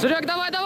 Серег, давай, давай!